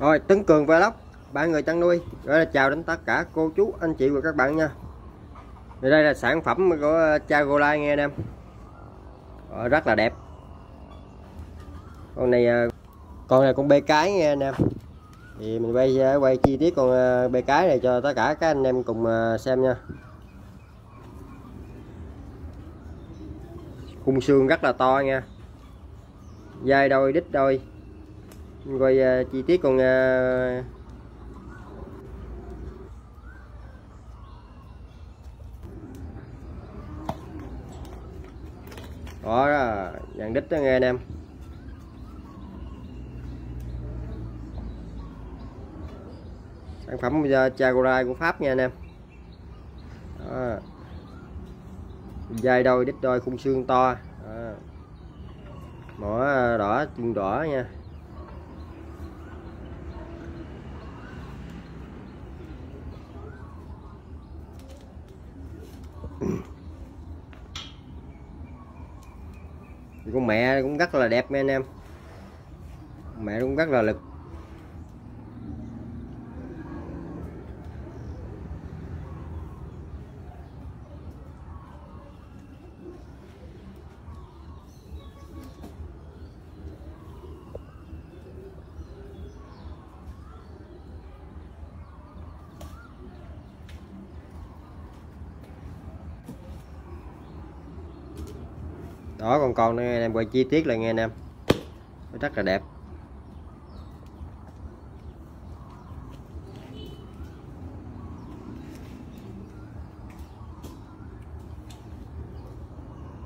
rồi Tấn Cường Vlog ba người chăn nuôi. Rồi là chào đến tất cả cô chú anh chị và các bạn nha. Đây, đây là sản phẩm của ờ, Chagolai nghe anh em. Rồi, rất là đẹp. Con này ờ, con này con bê cái nghe anh em. Thì mình quay quay chi tiết con bê cái này cho tất cả các anh em cùng xem nha. Khung xương rất là to nha. Dai đôi đít đôi rồi uh, chi tiết còn uh, đó là dàn đít đó nghe anh em sản phẩm bây giờ Chagorai của Pháp nha anh em đó. đôi đít đôi khung xương to đó. mỏ à, đỏ chân đỏ nha con mẹ cũng rất là đẹp nha anh em. Mẹ cũng rất là lực. Đó, con con đây anh em quay chi tiết lại nghe anh em rất là đẹp.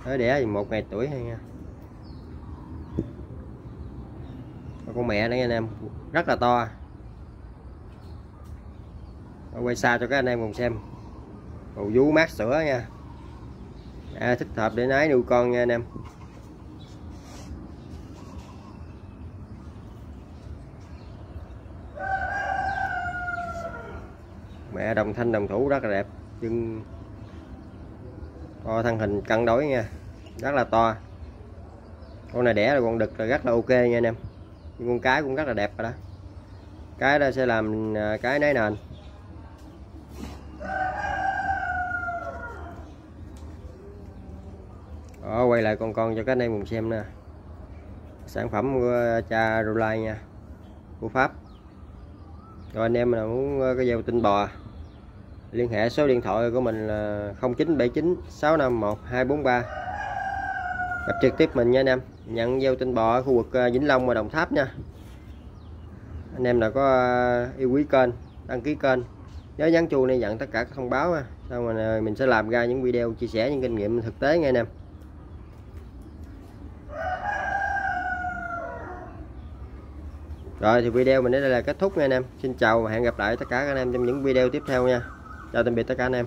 Tới đẻ thì một ngày tuổi hay nha. Con mẹ đấy anh em. Rất là to. Quay xa cho các anh em cùng xem. Bầu vú mát sữa nha à, thích hợp để nái nuôi con nha anh em. Mẹ đồng thanh đồng thủ rất là đẹp nhưng to thân hình cân đối nha rất là to. Con này đẻ là con đực là rất là ok nha anh em nhưng con cái cũng rất là đẹp rồi đó. Cái đó sẽ làm à, cái nấy nền. Đó, quay lại con con cho các anh em cùng xem nè. Sản phẩm của cha Rolai nha, của Pháp. Rồi anh em nào muốn ờ, cái dao tinh bò, liên hệ số điện thoại của mình là 0979 651 243 gặp trực tiếp mình nha anh em. Nhận dao tinh bò ở khu vực ờ, Vĩnh Long và Đồng Tháp nha. Anh em nào có ờ, yêu quý kênh, đăng ký kênh, nhớ nhấn chuông để nhận tất cả các thông báo sau rồi mình sẽ làm ra những video, chia sẻ những kinh nghiệm thực tế nha anh em. Rồi, thì video mình đến đây là kết thúc nha anh em. Xin chào và hẹn gặp lại tất cả các anh em trong những video tiếp theo nha. Chào tạm biệt tất cả anh em.